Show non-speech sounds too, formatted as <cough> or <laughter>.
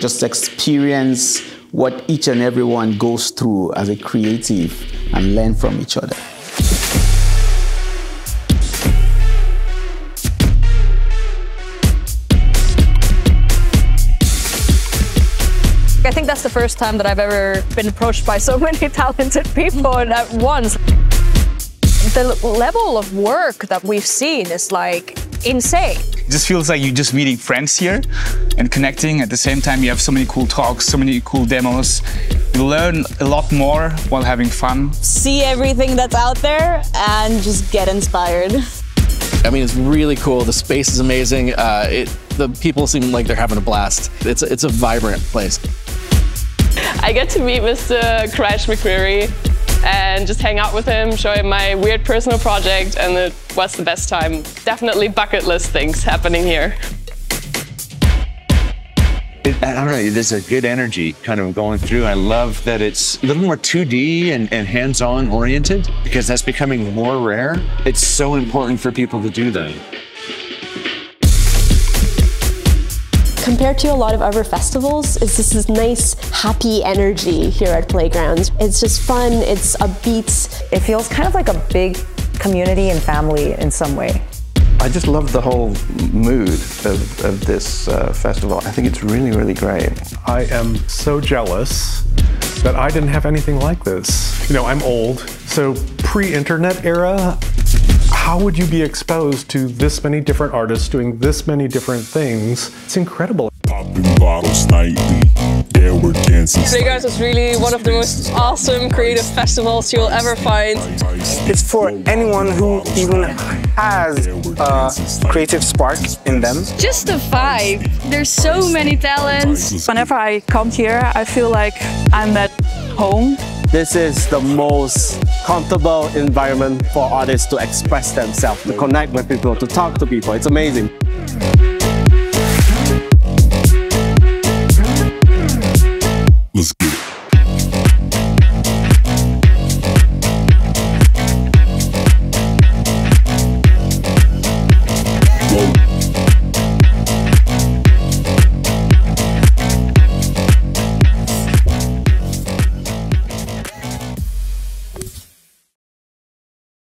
just experience what each and everyone goes through as a creative and learn from each other. I think that's the first time that I've ever been approached by so <laughs> many talented people at once. The level of work that we've seen is like insane. It just feels like you're just meeting friends here and connecting. At the same time, you have so many cool talks, so many cool demos. You learn a lot more while having fun. See everything that's out there and just get inspired. I mean, it's really cool. The space is amazing. Uh, it, the people seem like they're having a blast. It's a, it's a vibrant place. I get to meet Mr. Crash McCreery and just hang out with him, show him my weird personal project, and it was the best time. Definitely bucket list things happening here. I don't know, there's a good energy kind of going through. I love that it's a little more 2D and, and hands-on oriented because that's becoming more rare. It's so important for people to do that. Compared to a lot of other festivals, it's just this nice, happy energy here at Playgrounds. It's just fun, it's upbeat. It feels kind of like a big community and family in some way. I just love the whole mood of, of this uh, festival. I think it's really, really great. I am so jealous that I didn't have anything like this. You know, I'm old, so pre-internet era, how would you be exposed to this many different artists doing this many different things? It's incredible. Popping bottles nightly, yeah, we're dancing. Playgrounds is really one of the most awesome creative festivals you'll ever find. It's for anyone who even has a creative spark in them. Just the vibe. There's so many talents. Whenever I come here, I feel like I'm at home. This is the most comfortable environment for artists to express themselves, to connect with people, to talk to people. It's amazing.